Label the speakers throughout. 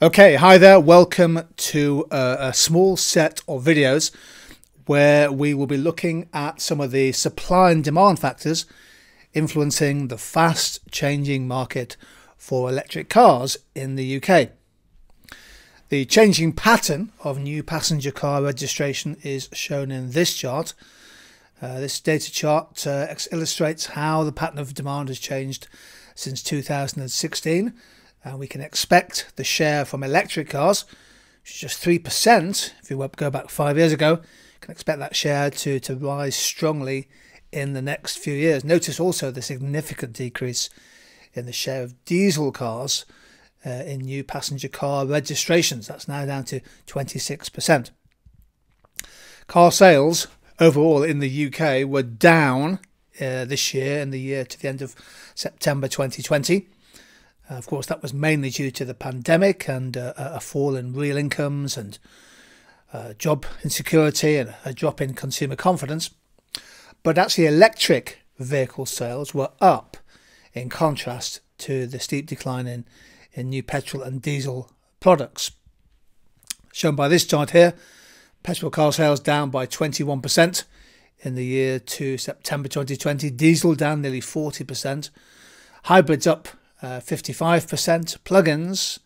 Speaker 1: Okay, hi there. Welcome to a, a, small set of videos where we will be looking at some of the supply and demand factors influencing the fast changing market for electric cars in the UK. The changing pattern of new passenger car registration is shown in this chart. Uh, this data chart uh, illustrates how the pattern of demand has changed since 2016 and uh, we can expect the share from electric cars, which is just 3%, if you go back five years ago, can expect that share to, to rise strongly in the next few years. Notice also the significant decrease in the share of diesel cars uh, in new passenger car registrations. That's now down to 26%. Car sales overall in the UK were down uh, this year in the year to the end of September 2020. Of course, that was mainly due to the pandemic and uh, a fall in real incomes and uh, job insecurity and a drop in consumer confidence. But actually, electric vehicle sales were up in contrast to the steep decline in, in new petrol and diesel products. Shown by this chart here, petrol car sales down by 21% in the year to September 2020, diesel down nearly 40%, hybrids up uh, 55%, plug-ins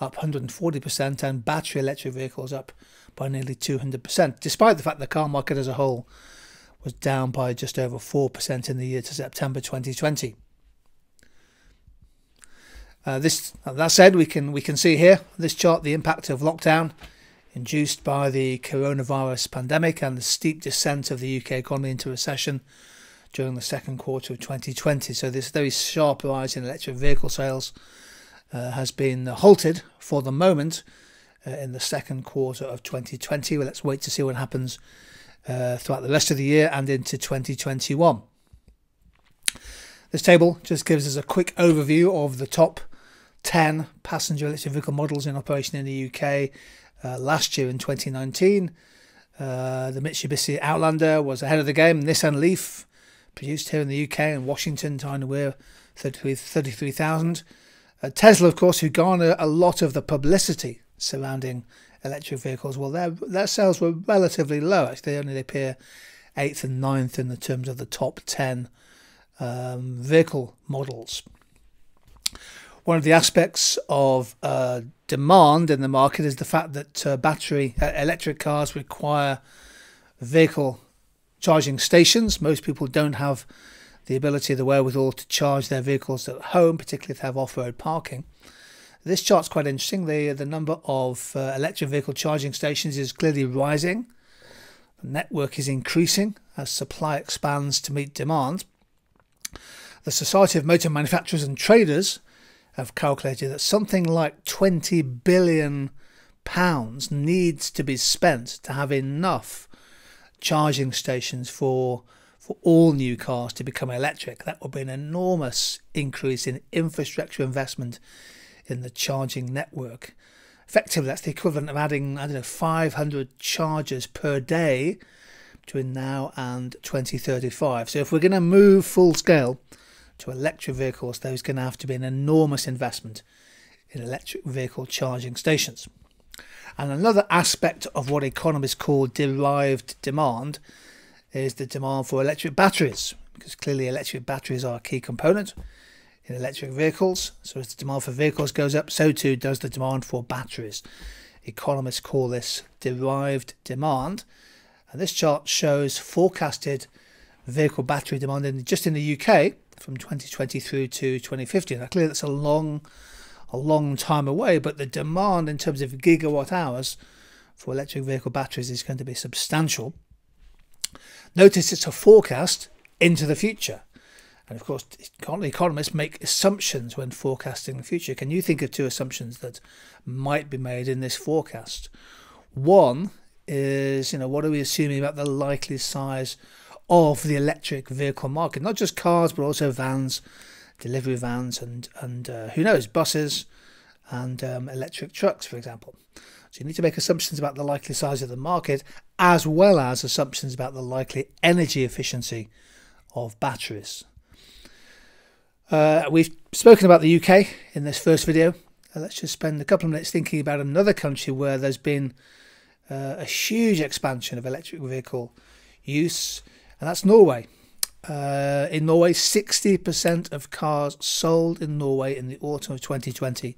Speaker 1: up 140%, and battery electric vehicles up by nearly 200%, despite the fact the car market as a whole was down by just over 4% in the year to September 2020. Uh, this that said, we can we can see here this chart the impact of lockdown induced by the coronavirus pandemic and the steep descent of the UK economy into recession during the second quarter of 2020. So this very sharp rise in electric vehicle sales uh, has been halted for the moment uh, in the second quarter of 2020. Well, let's wait to see what happens uh, throughout the rest of the year and into 2021. This table just gives us a quick overview of the top 10 passenger electric vehicle models in operation in the UK uh, last year in 2019. Uh, the Mitsubishi Outlander was ahead of the game. Nissan Leaf produced here in the UK and Washington, Tyne and Wear 33,000. Uh, Tesla, of course, who garner a lot of the publicity surrounding electric vehicles, well, their their sales were relatively low. Actually, they only appear eighth and ninth in the terms of the top 10 um, vehicle models. One of the aspects of uh, demand in the market is the fact that uh, battery uh, electric cars require vehicle charging stations. Most people don't have the ability, the wherewithal to charge their vehicles at home, particularly if they have off-road parking. This chart's quite interesting. The the number of uh, electric vehicle charging stations is clearly rising. The network is increasing as supply expands to meet demand. The Society of Motor Manufacturers and Traders have calculated that something like 20 billion pounds needs to be spent to have enough charging stations for for all new cars to become electric. That would be an enormous increase in infrastructure investment in the charging network. Effectively, that's the equivalent of adding, I don't know, 500 chargers per day between now and 2035. So if we're going to move full scale to electric vehicles, there's going to have to be an enormous investment in electric vehicle charging stations. And another aspect of what economists call derived demand is the demand for electric batteries, because clearly electric batteries are a key component in electric vehicles. So as the demand for vehicles goes up, so too does the demand for batteries. Economists call this derived demand. And this chart shows forecasted vehicle battery demand in just in the UK from 2020 through to 2050. Now, clearly, that's a long a long time away, but the demand in terms of gigawatt hours for electric vehicle batteries is going to be substantial. Notice it's a forecast into the future. And of course, economists make assumptions when forecasting the future. Can you think of two assumptions that might be made in this forecast? One is, you know, what are we assuming about the likely size of the electric vehicle market? Not just cars, but also vans, delivery vans and and uh, who knows buses and um, electric trucks, for example. So you need to make assumptions about the likely size of the market as well as assumptions about the likely energy efficiency of batteries. Uh, we've spoken about the UK in this first video. uh, let's just spend a couple of minutes thinking about another country where there's been uh, a huge expansion of electric vehicle use, and that's Norway. Uh, in Norway, 60% of cars sold in Norway in the autumn of 2020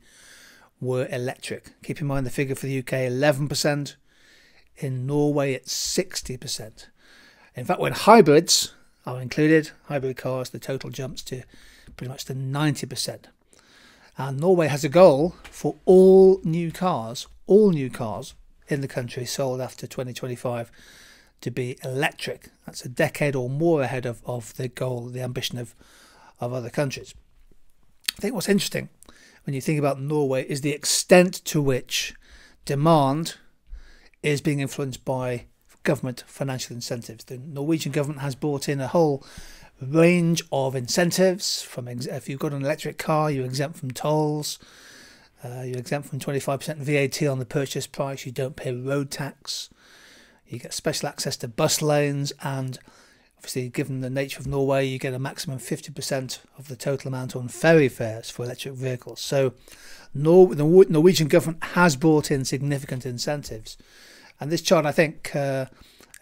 Speaker 1: were electric. Keep in mind the figure for the UK 11%. In Norway, it's 60%. In fact, when hybrids are included, hybrid cars, the total jumps to pretty much to 90%. And Norway has a goal for all new cars, all new cars in the country sold after 2025 to be electric. That's a decade or more ahead of, of the goal, the ambition of, of other countries. I think what's interesting when you think about Norway is the extent to which demand is being influenced by government financial incentives. The Norwegian government has brought in a whole range of incentives. From if you've got an electric car, you're exempt from tolls. Uh, you're exempt from 25% VAT on the purchase price. You don't pay road tax. You get special access to bus lanes, and obviously, given the nature of Norway, you get a maximum 50% of the total amount on ferry fares for electric vehicles. So, Nor- the Norwegian government has brought in significant incentives, and this chart, I think, uh,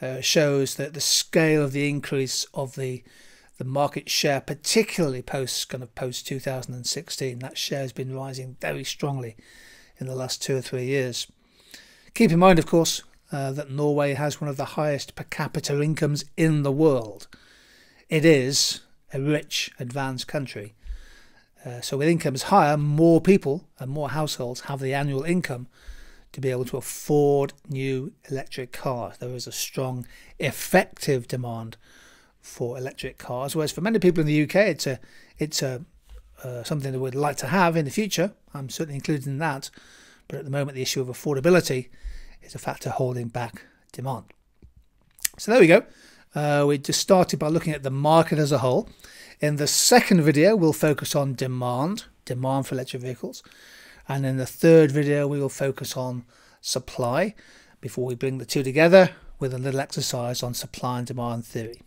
Speaker 1: uh, shows that the scale of the increase of the the market share, particularly post kind of post 2016, that share has been rising very strongly in the last two or three years. Keep in mind, of course, uh, that Norway has one of the highest per capita incomes in the world. It is a rich, advanced country. Uh, so, with incomes higher, more people and more households have the annual income to be able to afford new electric cars. There is a strong, effective demand for electric cars, whereas for many people in the UK, it's a it's a uh, something they would like to have in the future. I'm certainly included in that, but at the moment, the issue of affordability is a factor holding back demand. So there we go. Uh, we just started by looking at the market as a whole. In the second video, we'll focus on demand, demand for electric vehicles. And in the third video, we will focus on supply before we bring the two together with a little exercise on supply and demand theory.